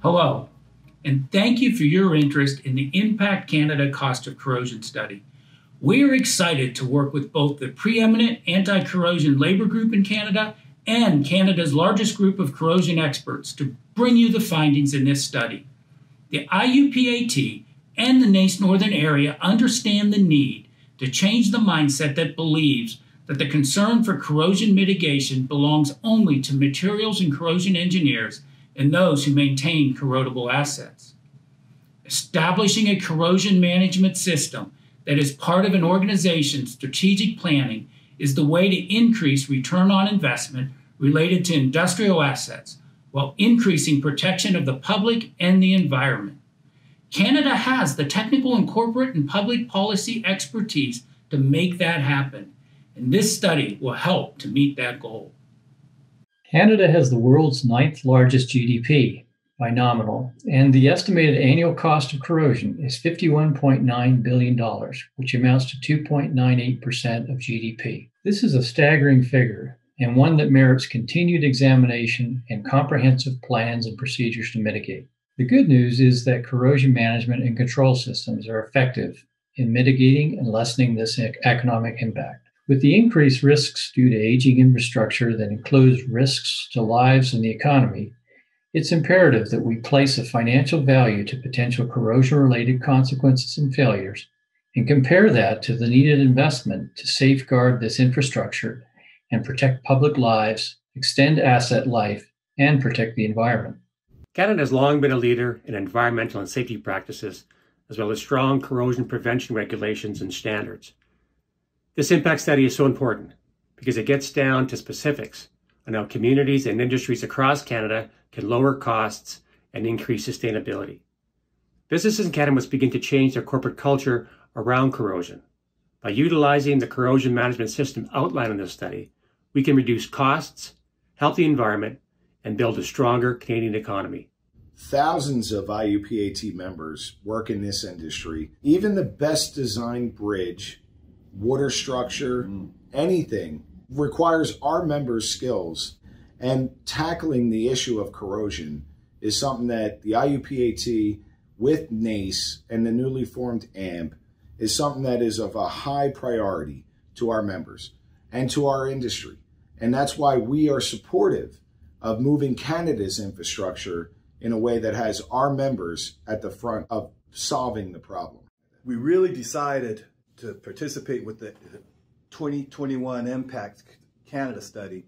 Hello, and thank you for your interest in the Impact Canada Cost of Corrosion study. We are excited to work with both the preeminent anti corrosion labor group in Canada and Canada's largest group of corrosion experts to bring you the findings in this study. The IUPAT and the NACE Northern Area understand the need to change the mindset that believes that the concern for corrosion mitigation belongs only to materials and corrosion engineers and those who maintain corrodable assets. Establishing a corrosion management system that is part of an organization's strategic planning is the way to increase return on investment related to industrial assets while increasing protection of the public and the environment. Canada has the technical and corporate and public policy expertise to make that happen, and this study will help to meet that goal. Canada has the world's ninth largest GDP by nominal, and the estimated annual cost of corrosion is $51.9 billion, which amounts to 2.98% of GDP. This is a staggering figure and one that merits continued examination and comprehensive plans and procedures to mitigate. The good news is that corrosion management and control systems are effective in mitigating and lessening this economic impact. With the increased risks due to aging infrastructure that includes risks to lives and the economy, it's imperative that we place a financial value to potential corrosion related consequences and failures and compare that to the needed investment to safeguard this infrastructure and protect public lives, extend asset life, and protect the environment. Canada has long been a leader in environmental and safety practices, as well as strong corrosion prevention regulations and standards. This impact study is so important because it gets down to specifics on how communities and industries across Canada can lower costs and increase sustainability. Businesses in Canada must begin to change their corporate culture around corrosion. By utilizing the corrosion management system outlined in this study, we can reduce costs, help the environment, and build a stronger Canadian economy. Thousands of IUPAT members work in this industry. Even the best designed bridge water structure, mm. anything requires our members' skills. And tackling the issue of corrosion is something that the IUPAT with NACE and the newly formed AMPP is something that is of a high priority to our members and to our industry. And that's why we are supportive of moving Canada's infrastructure in a way that has our members at the front of solving the problem. We really decided to participate with the 2021 Impact Canada study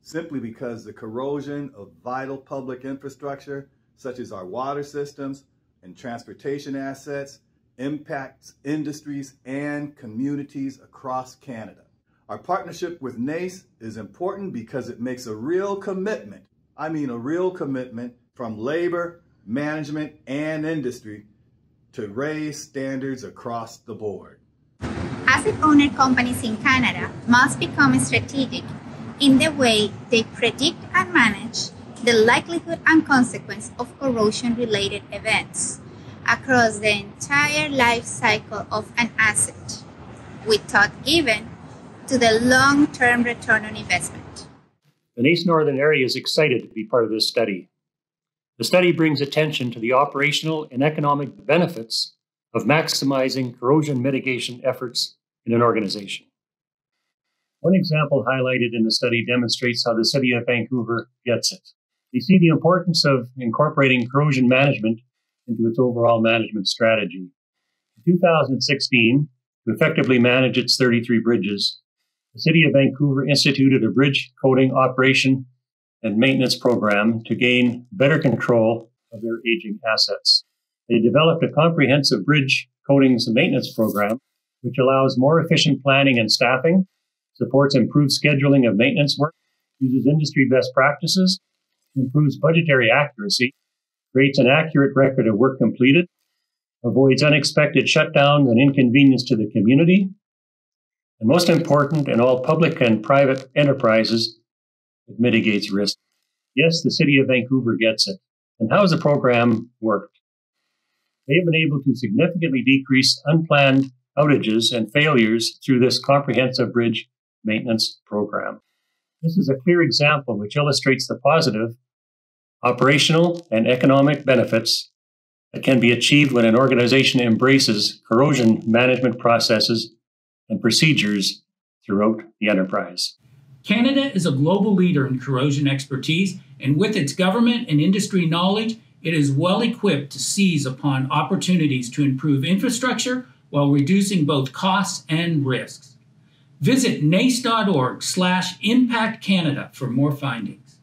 simply because the corrosion of vital public infrastructure, such as our water systems and transportation assets, impacts industries and communities across Canada. Our partnership with NACE is important because it makes a real commitment, I mean a real commitment from labor, management, and industry to raise standards across the board. Asset-owner companies in Canada must become strategic in the way they predict and manage the likelihood and consequence of corrosion-related events across the entire life cycle of an asset, with given to the long-term return on investment. The NACE Northern Area is excited to be part of this study. The study brings attention to the operational and economic benefits of maximizing corrosion mitigation efforts in an organization. One example highlighted in the study demonstrates how the City of Vancouver gets it. They see the importance of incorporating corrosion management into its overall management strategy. In 2016, to effectively manage its 33 bridges, the City of Vancouver instituted a bridge coating operation and maintenance program to gain better control of their aging assets. They developed a comprehensive bridge coatings maintenance program, which allows more efficient planning and staffing, supports improved scheduling of maintenance work, uses industry best practices, improves budgetary accuracy, creates an accurate record of work completed, avoids unexpected shutdowns and inconvenience to the community, and most important, in all public and private enterprises, it mitigates risk. Yes, the City of Vancouver gets it. And how has the program worked? they have been able to significantly decrease unplanned outages and failures through this comprehensive bridge maintenance program. This is a clear example which illustrates the positive operational and economic benefits that can be achieved when an organization embraces corrosion management processes and procedures throughout the enterprise. Canada is a global leader in corrosion expertise, and with its government and industry knowledge, it is well equipped to seize upon opportunities to improve infrastructure while reducing both costs and risks. Visit nace.org slash impact Canada for more findings.